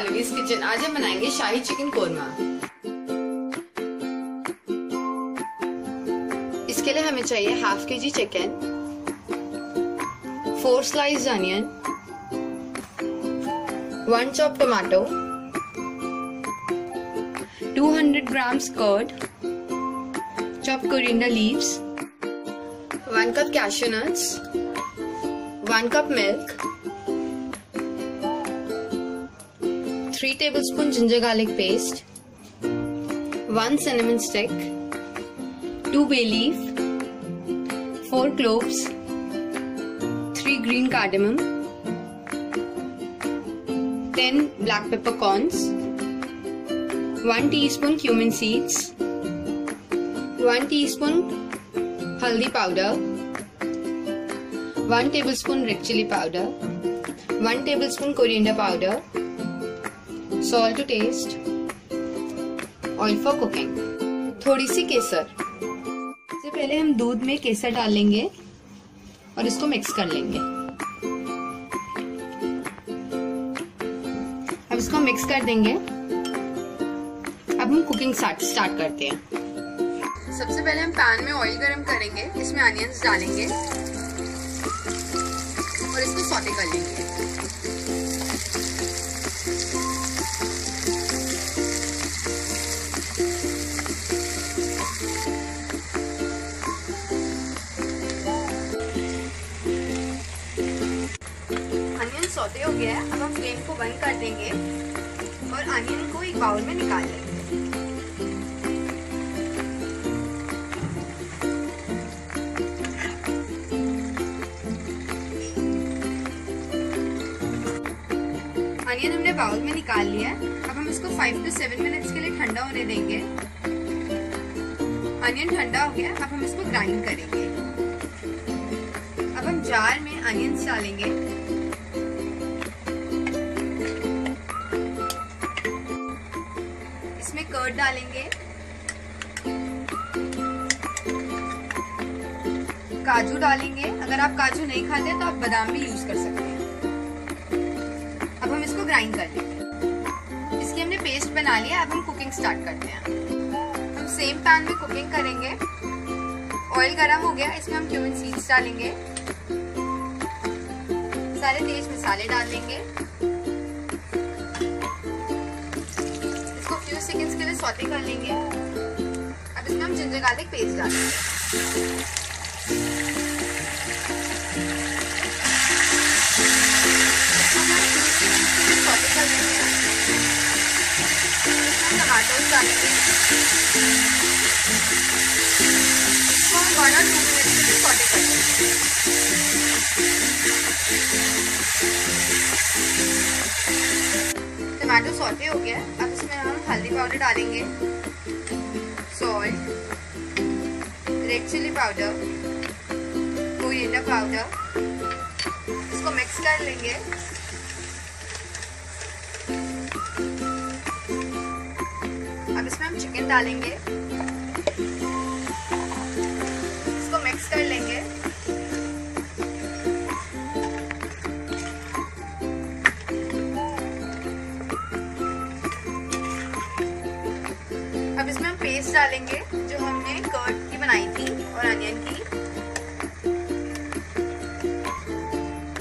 Pallavi's kitchen आज हम बनाएँगे शाही चिकन कोरमा इसके लिए हमें चाहिए half K G chicken four slice onion one chop tomato 200 grams curd, chopped coriander leaves 1 cup cashew nuts 1 cup milk 3 tablespoon ginger garlic paste 1 cinnamon stick 2 bay leaf 4 cloves 3 green cardamom 10 black peppercorns 1 teaspoon cumin seeds 1 teaspoon haldi powder 1 tablespoon red chili powder 1 tablespoon coriander powder salt to taste. Oil for cooking. थोड़ी सी केसर। सबसे पहले हम दूध में केसर डालेंगे और इसको मिक्स कर लेंगे। अब इसको मिक्स कर देंगे। अब हम कुकिंग स्टार्ट करते हैं। सबसे पहले हम पैन में ऑयल गरम करेंगे। इसमें अनियंस डालेंगे। और इसको सौते कर लेंगे। सौते हो गया है, अब हम फ्लेम को बंद कर देंगे और अनियन को एक बाउल में निकाल लेंगे। अनियन हमने बाउल में निकाल लिया है, अब हम इसको फाइव टू सेवन मिनट्स के लिए ठंडा होने देंगे। अनियन ठंडा हो गया, अब हम इसको ग्राइंड करेंगे। अब हम जार में अनियंस डालेंगे। कर्ड डालेंगे। काजू डालेंगे। अगर आप काजू नहीं खाते तो आप बादाम भी यूज़ कर सकते हैं। अब हम इसको ग्राइंड कर लेंगे इसकी हमने पेस्ट बना लिया, अब हम कुकिंग स्टार्ट करते हैं। हम सेम पैन में कुकिंग करेंगे। ऑयल गरम हो गया, इसमें हम क्यूमिन सीड्स डालेंगे। सारे तेज मसाले डाल देंगे। सौते कर लेंगे। अब इसमें हम जिंजर गार्लिक पेस्ट डालेंगे। टमाटोज डालेंगे। इसको हम टू मिनट कर लेंगे। टमाटो सॉटे हो गया अब इसमें हम हल्दी पाउडर डालेंगे। Salt red chili powder coriander powder इसको मिक्स कर लेंगे। अब इसमें हम चिकन डालेंगे। इसमें हम पेस्ट डालेंगे, जो हमने कर्ड की बनाई थी और अनियन की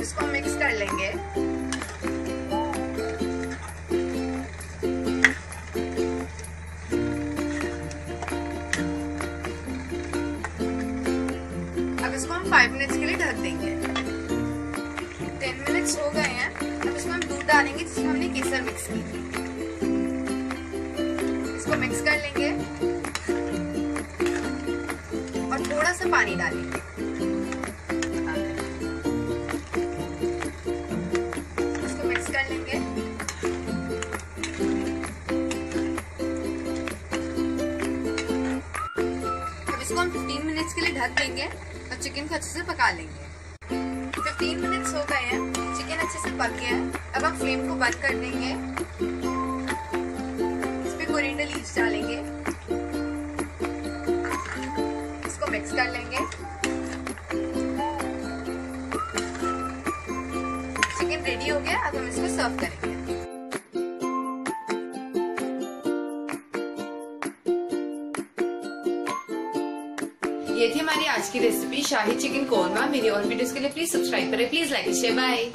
इसको मिक्स कर लेंगे। अब इसको हम फाइव मिनट्स के लिए ढक देंगे। टेन मिनट्स हो गए हैं। अब इसमें हम दूध डालेंगे, जिसमें हमने केसर मिक्स की थी। मिक्स कर लेंगे। और थोड़ा सा पानी डालेंगे। इसको अब इसको हम 15 मिनट्स के लिए ढक देंगे और चिकन को अच्छे से पका लेंगे। 15 मिनट्स हो गए हैं। चिकन अच्छे से पक गया है। अब हम फ्लेम को बंद कर देंगे। कोरिएंडर लीव्स डालेंगे। इसको मिक्स कर लेंगे। चिकन रेडी हो गया, अब हम इसको सर्व करेंगे। ये थी हमारी आज की रेसिपी शाही चिकन कोरमा। मेरी और वीडियोस के लिए प्लीज़ सब्सक्राइब करें। Please like share bye